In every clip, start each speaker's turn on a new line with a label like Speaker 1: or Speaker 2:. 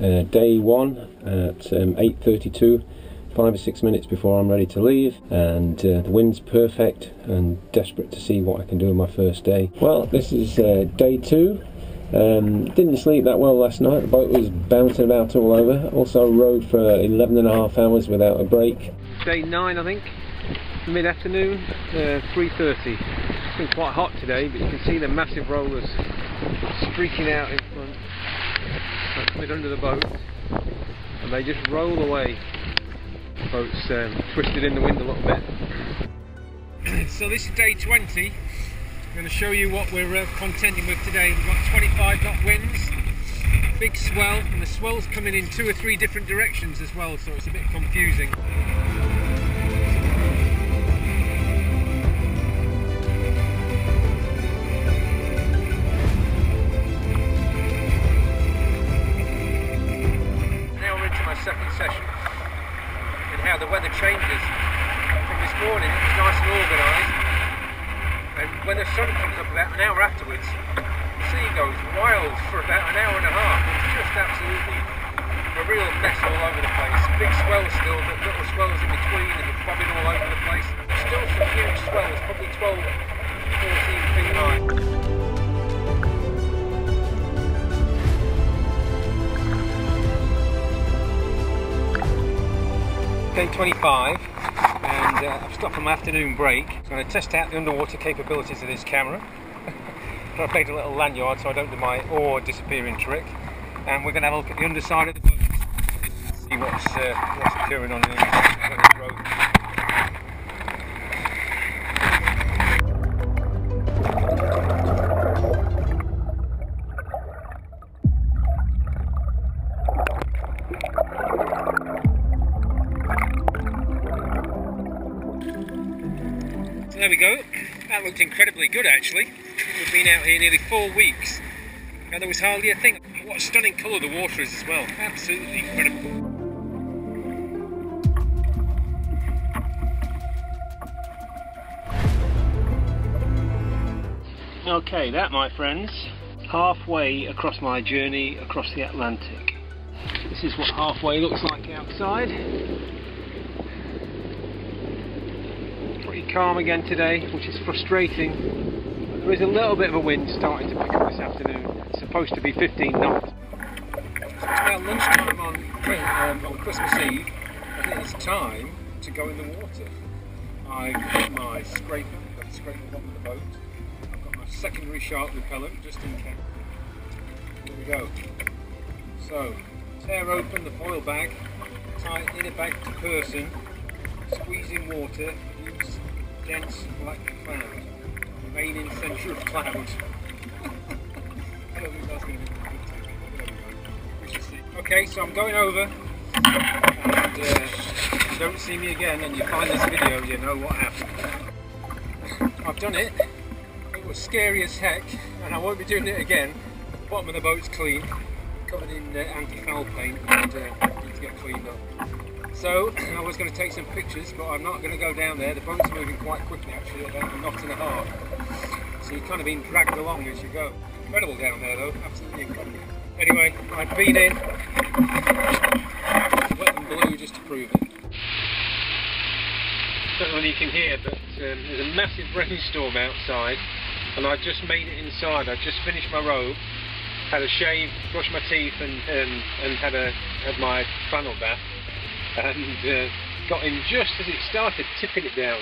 Speaker 1: uh, day one at um, 8.32 five or six minutes before I'm ready to leave and uh, the wind's perfect and desperate to see what I can do on my first day. Well this is uh, day two um, didn't sleep that well last night, the boat was bouncing about all over. Also rode for 11 and a half hours without a break.
Speaker 2: Day 9 I think, mid-afternoon, uh, 3.30. It's been quite hot today but you can see the massive rollers streaking out in front. Coming under the boat and they just roll away. The boat's um, twisted in the wind a little bit. so this is day 20 I'm going to show you what we're uh, contending with today. We've got 25 knot winds, big swell, and the swell's coming in two or three different directions as well, so it's a bit confusing. Swells still, little swells in between and it's bobbing all over the place. Still some huge swells, probably 12, 14 feet high. Day 25 and uh, I've stopped for my afternoon break. I'm going to test out the underwater capabilities of this camera. I played a little lanyard so I don't do my oar disappearing trick. And we're going to have a look at the underside of the boat. See what's, uh, what's occurring on the, on the road. There we go. That looked incredibly good actually. We've been out here nearly four weeks and there was hardly a thing. What a stunning colour the water is as well. Absolutely incredible. Okay, that my friends, halfway across my journey across the Atlantic. This is what halfway looks like outside. Pretty calm again today, which is frustrating. There is a little bit of a wind starting to pick up this afternoon. It's supposed to be 15 knots. It's about lunchtime on, um, on Christmas Eve, and it is time to go in the water. I've got my scraper, I've got the scraper bottom of the boat. Secondary shark repellent just in case. Here we go. So, tear open the foil bag, tie it in a bag to person, squeeze in water, use dense black cloud, remaining centre of cloud. Okay, so I'm going over, and uh, if you don't see me again and you find this video, you know what happened. I've done it. Was scary as heck, and I won't be doing it again. The bottom of the boat's clean, covered in uh, anti-foul paint, and uh, needs to get cleaned up. So I was going to take some pictures, but I'm not going to go down there. The boat's moving quite quickly, actually, about a knot and a half. So you're kind of being dragged along as you go. Incredible down there, though. Absolutely incredible. Anyway, I've been in. Wet and blue just to prove it. I don't know whether you can hear, but um, there's a massive rainstorm outside, and I just made it inside. I just finished my robe, had a shave, brushed my teeth, and and, and had a had my flannel bath, and uh, got in just as it started tipping it down.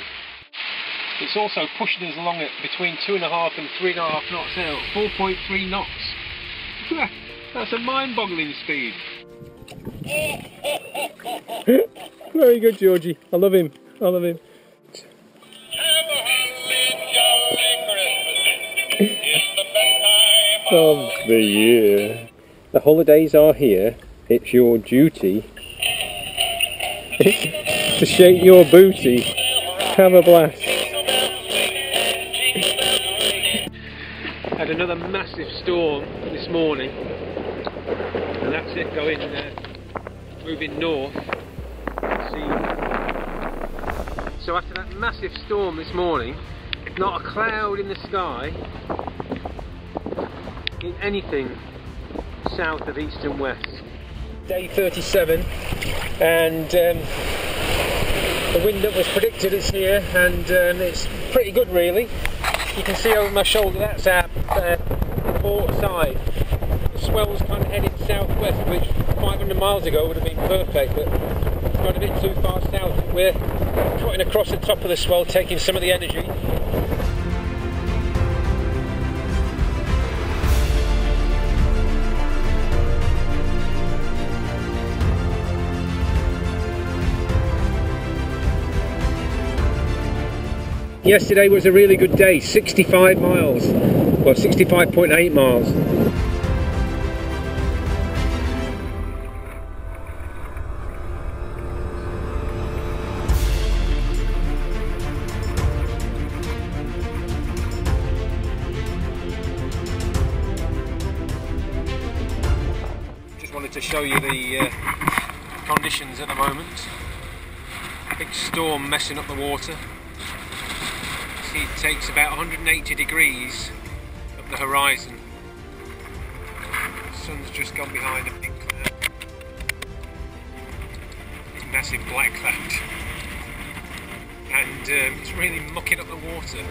Speaker 2: It's also pushing us along at between two and a half and three and a half knots out, 4.3 knots. That's a mind-boggling speed.
Speaker 1: Very good, Georgie. I love him. I love him. Of the year. The holidays are here. It's your duty to shake your booty. Have a blast.
Speaker 2: Had another massive storm this morning, and that's it going, uh, moving north. So after that massive storm this morning, not a cloud in the sky in anything south of east and west. day 37 and um, the wind that was predicted is here and um, it's pretty good really. You can see over my shoulder that's our uh, port side. The swell's kind of heading southwest which 500 miles ago would have been perfect but it's gone a bit too far south. We're cutting across the top of the swell taking some of the energy Yesterday was a really good day, 65 miles, well 65.8 miles. Just wanted to show you the uh, conditions at the moment. Big storm messing up the water it takes about 180 degrees up the horizon. The sun's just gone behind a big cloud. This massive black cloud. And um, it's really mucking up the water.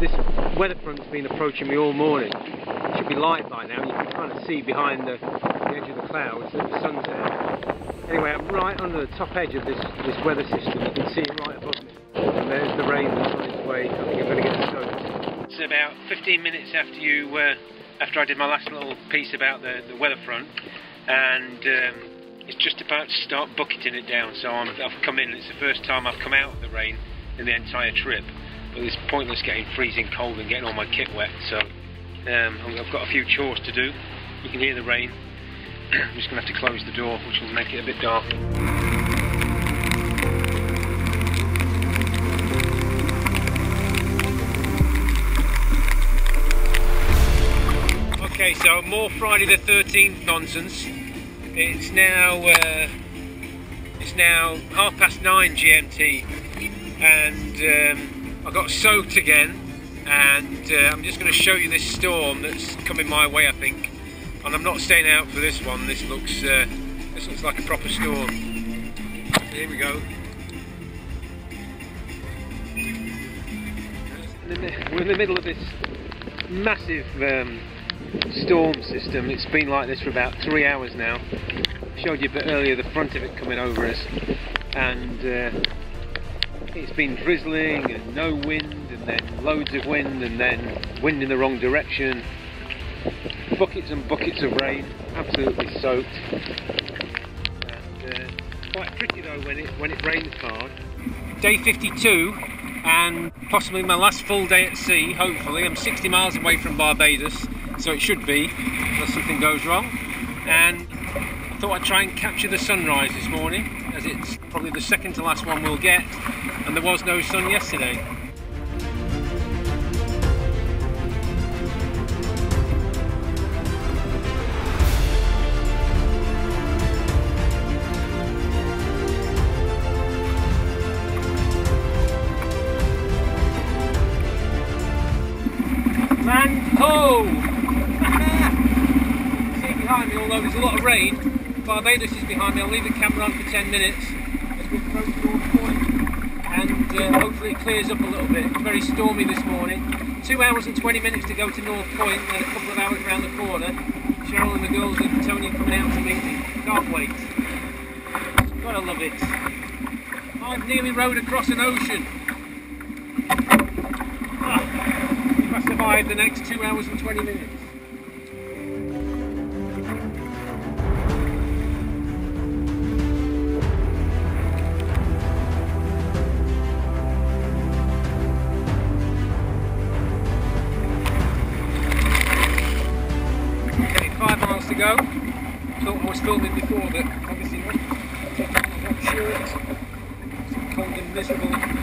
Speaker 2: This weather front's been approaching me all morning. It should be light by now. You can kind of see behind the, the edge of the clouds that the sun's there. Anyway, I'm right under the top edge of this, this weather system. You can see it right above me. And there's the rain that's on its way. I think I'm going to get soaked. It's about 15 minutes after you, uh, after I did my last little piece about the, the weather front, and um, it's just about to start bucketing it down. So i have come in. It's the first time I've come out of the rain in the entire trip. But it's pointless getting freezing cold and getting all my kit wet. So um, I've got a few chores to do. You can hear the rain. I'm just going to have to close the door, which will make it a bit dark. Okay, so more Friday the 13th nonsense. It's now uh, it's now half past nine GMT, and um, I got soaked again. And uh, I'm just going to show you this storm that's coming my way, I think and I'm not staying out for this one. This looks uh, this looks like a proper storm. Here we go. We're in the middle of this massive um, storm system. It's been like this for about three hours now. I showed you a bit earlier the front of it coming over us, and uh, it's been drizzling and no wind, and then loads of wind, and then wind in the wrong direction buckets and buckets of rain, absolutely soaked. And, uh, quite pretty though when it when it rains hard. Day 52 and possibly my last full day at sea, hopefully. I'm 60 miles away from Barbados, so it should be, unless something goes wrong. And I thought I'd try and capture the sunrise this morning, as it's probably the second to last one we'll get, and there was no sun yesterday. Camera on for 10 minutes as we approach North And uh, hopefully it clears up a little bit. It's very stormy this morning. Two hours and 20 minutes to go to North Point, then a couple of hours around the corner. Cheryl and the girls and Tony coming out to meet me. Can't wait. Gotta love it. I've nearly rowed across an ocean. survive the next two hours and 20 minutes. building before that obviously not cold and miserable.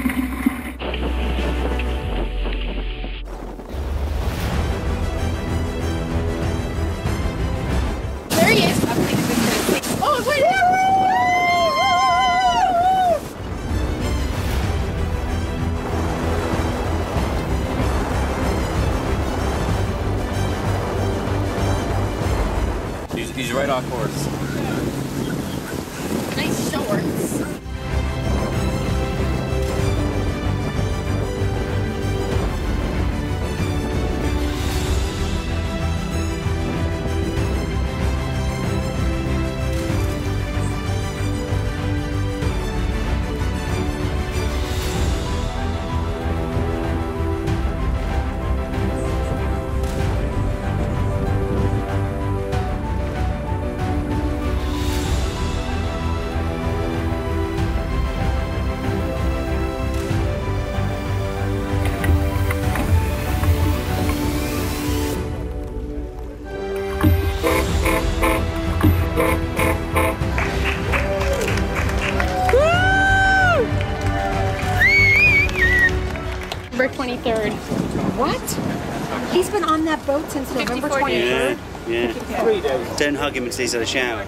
Speaker 3: he's right on course. Boat since November
Speaker 4: 54
Speaker 3: 23rd.
Speaker 5: Yeah, yeah. Don't hug him until he's had a shower.